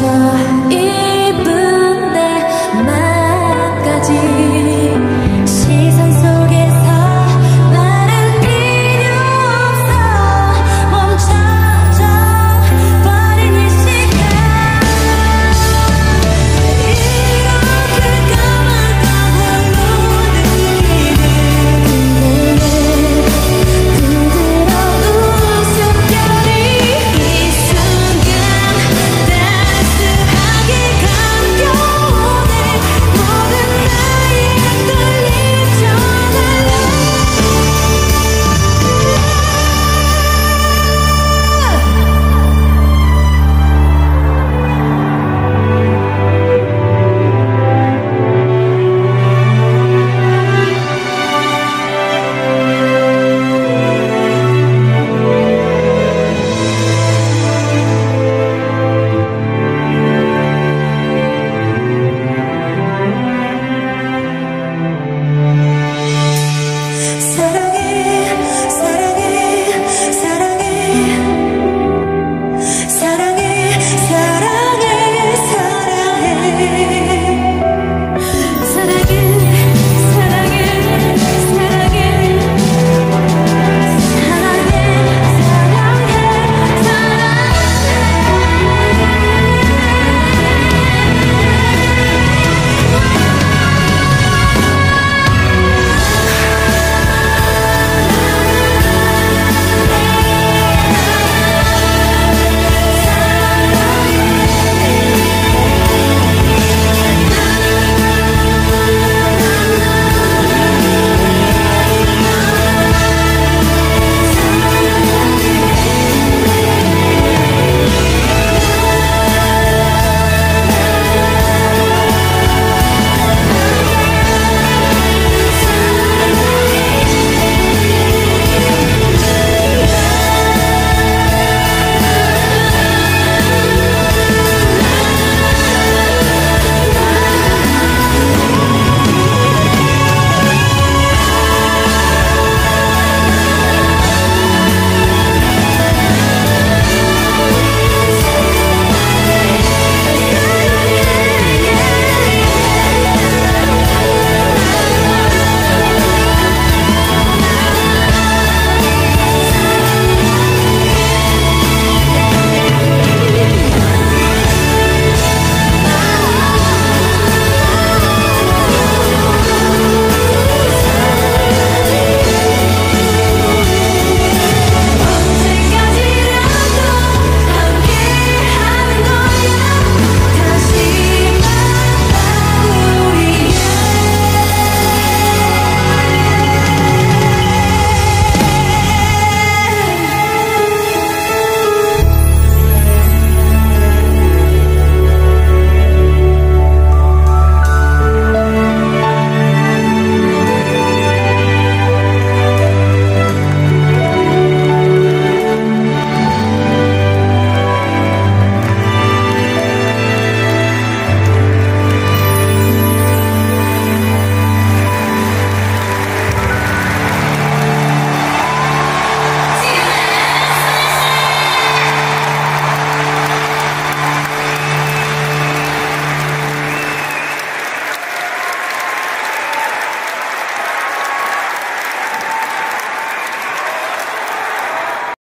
Russia.